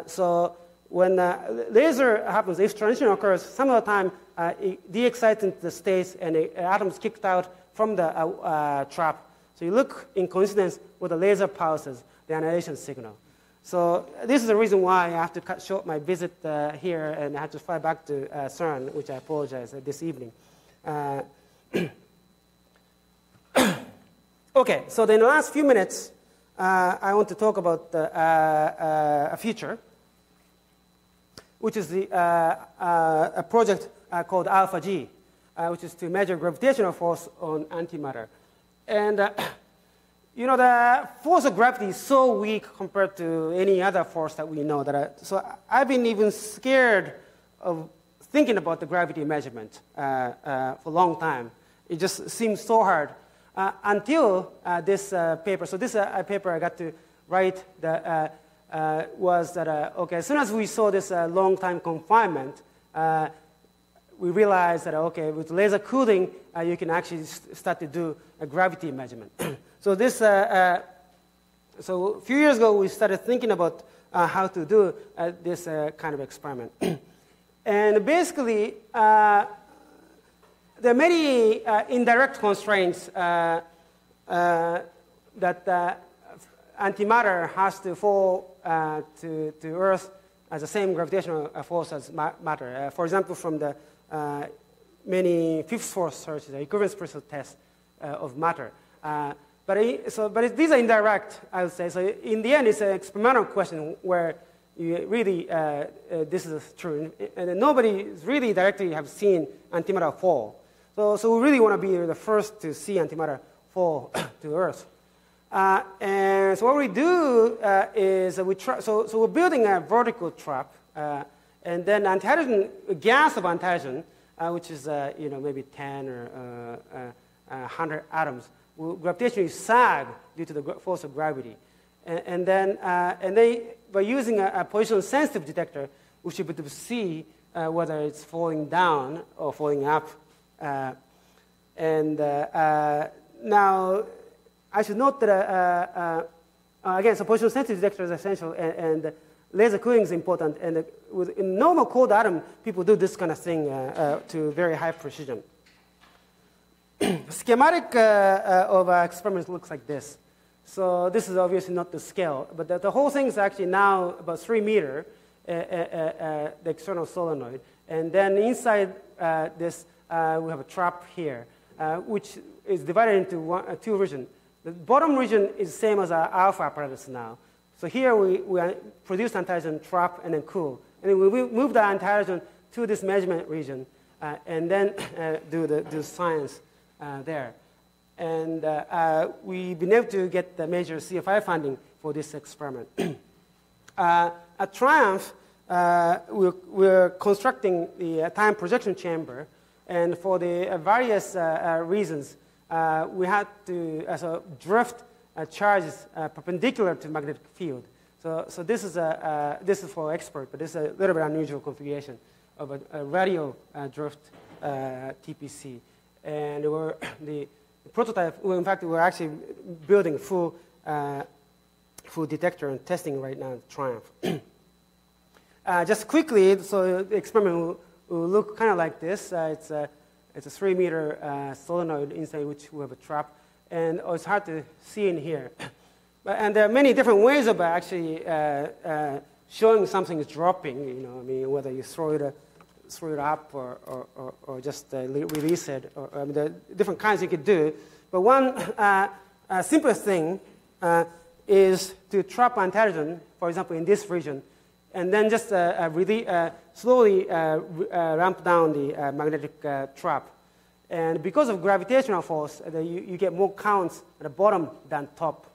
so when uh, laser happens, if transition occurs, some of the time uh, it de-excites the states and the atoms kicked out from the uh, uh, trap. So you look in coincidence with the laser pulses, the annihilation signal. So this is the reason why I have to cut short my visit uh, here and I have to fly back to uh, CERN, which I apologize uh, this evening. Uh, okay, so in the last few minutes, uh, I want to talk about uh, a future, which is the, a project called Alpha G, which is to measure gravitational force on antimatter. And you know, the force of gravity is so weak compared to any other force that we know. That I, so I've been even scared of thinking about the gravity measurement uh, uh, for a long time. It just seems so hard uh, until uh, this uh, paper. So this uh, paper I got to write the, was that, okay, as soon as we saw this long time confinement, we realized that, okay, with laser cooling, you can actually start to do a gravity measurement. So this, uh, uh, so a few years ago, we started thinking about uh, how to do uh, this uh, kind of experiment. and basically, uh, there are many indirect constraints that antimatter has to fall uh, to, to Earth as the same gravitational uh, force as ma matter. Uh, for example, from the many fifth force searches, the equivalence principle test of matter. But, it, so, but it, these are indirect, I would say. So in the end, it's an experimental question where you really, uh, uh, this is true. And nobody really directly have seen antimatter fall. So, so we really want to be the first to see antimatter fall to Earth. Uh, and so what we do uh, is we try, so, so we're building a vertical trap, uh, and then antihydrogen, gas of antihydrogen, uh, which is you know maybe 10 or 100 atoms, will gravitationally sag due to the force of gravity. And, and then, uh, and they, by using a, a position-sensitive detector, we should be able to see uh, whether it's falling down or falling up. Uh, and uh, uh, now, I should note that, uh, again, so position-sensitive detector is essential, and, and, laser cooling is important. And with, normal cold atom, people do this kind of thing to very high precision. schematic uh, uh, of our experiment looks like this. So this is obviously not the scale, but the, the whole thing is actually now about three meter, uh, uh, uh the external solenoid. And then inside uh, this, we have a trap here, which is divided into one, two regions. The bottom region is same as our alpha apparatus now. So here we, we produce antihydrogen, trap, and then cool. And then we move the antihydrogen to this measurement region, uh, and then uh, do the do science uh, there. And uh, uh, we've been able to get the major CFI funding for this experiment. Uh, at TRIUMF, we're, we're, constructing the time projection chamber, and for the various reasons, we had to uh, drift charges perpendicular to the magnetic field. So, so this, is a, uh, this is for expert, but this is a little bit unusual configuration of a, a radial uh, drift uh, TPC and we're the prototype. Well, in fact, we're actually building a full uh, full detector and testing right now at TRIUMF. uh, just quickly, so the experiment will, will look kind of like this. Uh, it's it's a three meter uh, solenoid inside which we have a trap, and oh, it's hard to see in here. but, and there are many different ways of actually uh, uh, showing something is dropping. You know, I mean, whether you throw it throw it up or, or, or, or just uh, release it. Or, I mean, there are different kinds you could do. But one uh, uh, simplest thing uh, is to trap antihydrogen, for example, in this region, and then just uh, uh, really, slowly ramp down the magnetic trap. And because of gravitational force, you, you, get more counts at the bottom than top.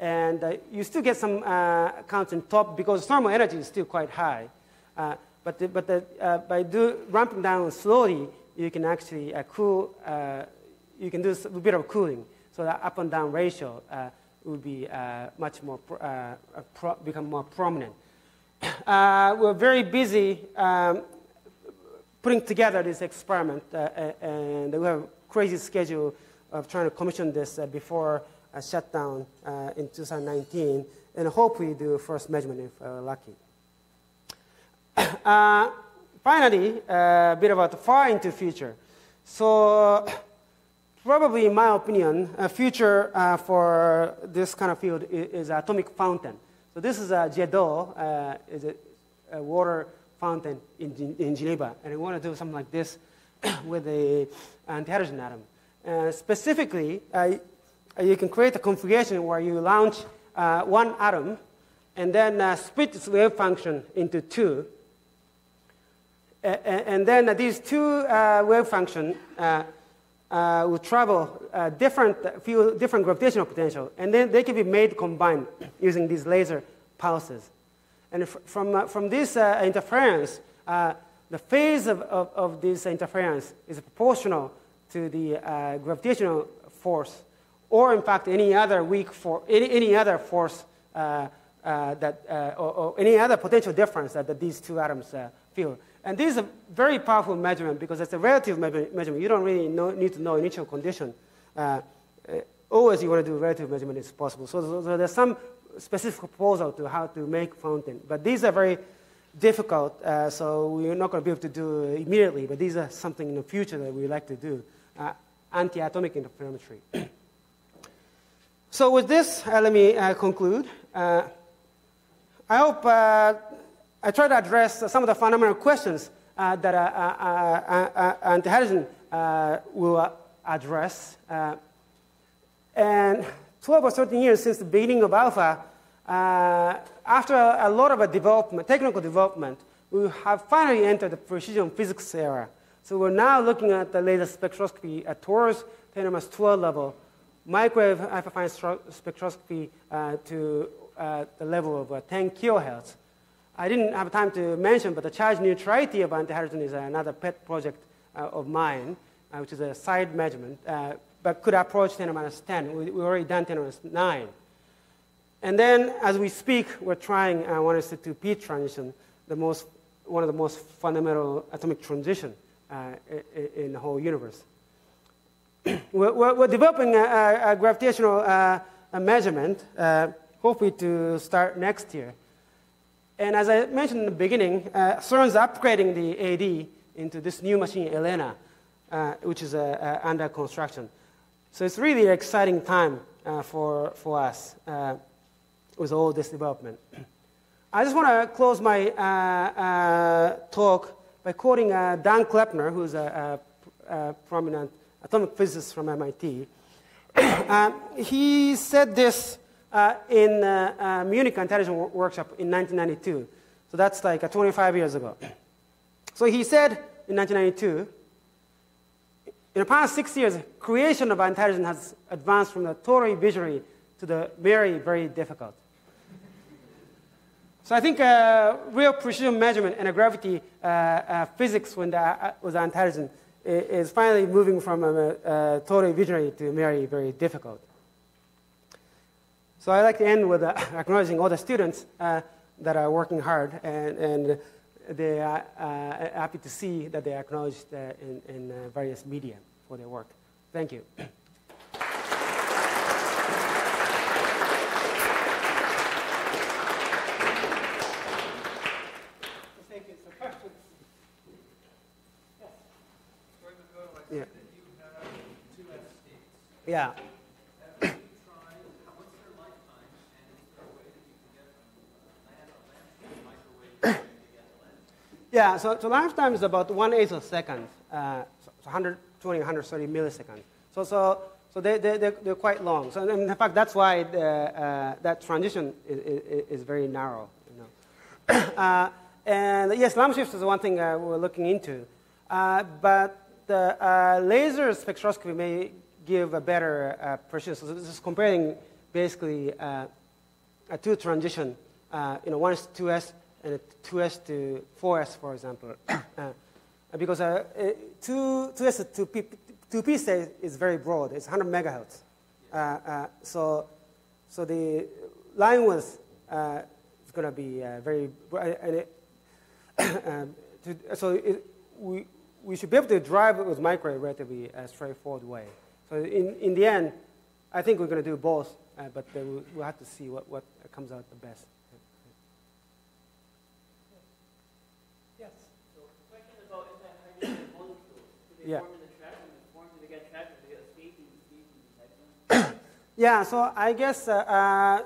And you still get some counts in top because thermal energy is still quite high. But, the, but the, uh, by do, ramping down slowly, you can actually uh, cool, uh, you can do a bit of cooling. So the up and down ratio uh, will be uh, much more, uh, become more prominent. We're very busy um, putting together this experiment, and we have a crazy schedule of trying to commission this before a shutdown in 2019, and hopefully do first measurement if lucky. Uh, finally, a uh, bit about the far into future. So probably, in my opinion, a future uh, for this kind of field is, is, atomic fountain. So this is a d'eau, uh, is a, a, water fountain in, in Geneva, and we want to do something like this with a antihydrogen atom. Uh, specifically, uh, you can create a configuration where you launch uh, one atom and then uh, split its wave function into two. and then these two wave functions uh, will travel uh, different, few different gravitational potential, and then they can be made combined using these laser pulses. And from, uh, from this uh, interference, uh, the phase of, of, of, this interference is proportional to the gravitational force, or in fact, any other weak for any, any other force that, or, or, any other potential difference that, that these two atoms feel. And this is a very powerful measurement because it's a relative measurement. You don't really know, need to know initial condition. Uh, uh, always you want to do relative measurement is possible. So, so, so, there's some specific proposal to how to make fountain. But these are very difficult, uh, so we're not going to be able to do immediately. But these are something in the future that we like to do, uh, anti-atomic interferometry. so with this, uh, let me uh, conclude. I hope I try to address some of the fundamental questions uh, that uh, uh, uh, uh will address. and 12 or 13 years since the beginning of alpha, after a lot of development, technical development, we have finally entered the precision physics era. So we're now looking at the latest spectroscopy at torus 10 minus 12 level, microwave hyperfine spectroscopy uh, to uh, the level of uh, 10 kilohertz. I didn't have time to mention, but the charge neutrality of antihydrogen is another pet project uh, of mine, uh, which is a side measurement, uh, but could approach 10 minus 10. We, we already done 10 minus 9. And then, as we speak, we're trying uh, 1s to say—to p transition, the most, one of the most fundamental atomic transition uh, in, in, the whole universe. we're, we're, developing a, a gravitational uh, a measurement, hopefully to start next year. And as I mentioned in the beginning, uh, CERN's upgrading the AD into this new machine, ELENA, uh, which is uh, uh, under construction. So it's really an exciting time uh, for, for us uh, with all this development. I just want to close my talk by quoting Dan Kleppner, who's a, a, a, prominent atomic physicist from MIT. he said this in uh, uh, Munich Antihydrogen Workshop in 1992. So that's like uh, 25 years ago. So he said in 1992, in the past six years, creation of antihydrogen has advanced from the totally visionary to the very, very difficult. so I think uh, real precision measurement and gravity uh, uh, physics when the, uh, was antihydrogen is finally moving from a, a totally visionary to very, very difficult. So I'd like to end with uh, acknowledging all the students uh, that are working hard, and, and they are uh, happy to see that they are acknowledged uh, in, in uh, various media for their work. Thank you. Thank you. Some questions? Yes? Yeah. Yeah. So, so lifetime is about one eighth of a second, uh, so 120, 130 milliseconds. So, so, so they, they, they're, they're quite long. So in fact, that's why the, uh, that transition is, is, is, very narrow. You know? uh, and yes, Lamb shift is one thing uh, we're looking into. Uh, but the uh, laser spectroscopy may give a better precision. So this is comparing basically a two transition, you know, one is 2s and 2s to 4s, for example. uh, because uh, 2, 2s to 2p, 2p state is very broad. It's 100 megahertz. Uh, uh, so, so the line width uh, is going to be uh, very, and um, to, so it, we, we should be able to drive it with microwave relatively a straightforward way. So in, in the end, I think we're going to do both, but we'll, we'll have to see what, what comes out the best. Yeah. yeah, so I guess uh, uh,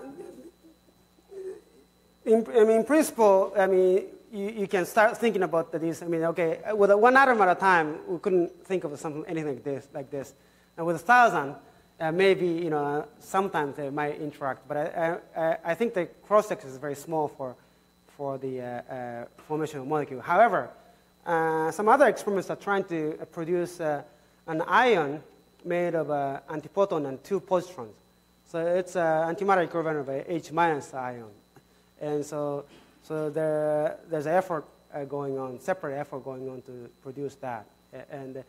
in, I mean, in principle, I mean, you, you can start thinking about this. I mean, okay, with one atom at a time, we couldn't think of something, anything like this. Like this. And with a thousand, uh, maybe, you know, sometimes they might interact. But I, I, I think the cross-section is very small for, for the uh, uh, formation of molecule. However, some other experiments are trying to produce uh, an ion made of uh, antiproton and two positrons. So it's an antimatter equivalent of a H minus ion. And so, so there, there's an effort uh, going on, separate effort going on to produce that. And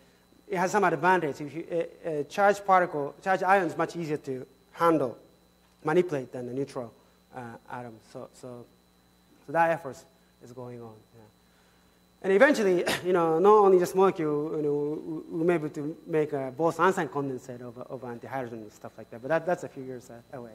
it has some advantage. If you, a, a charged particle, charged ion is much easier to handle, manipulate than a neutral uh, atom. So, so, so that effort is going on. And eventually, you know, not only just molecule, you know, we'll be able to make a Bose-Einstein condensate of, of antihydrogen and stuff like that. But that, that's a few years away.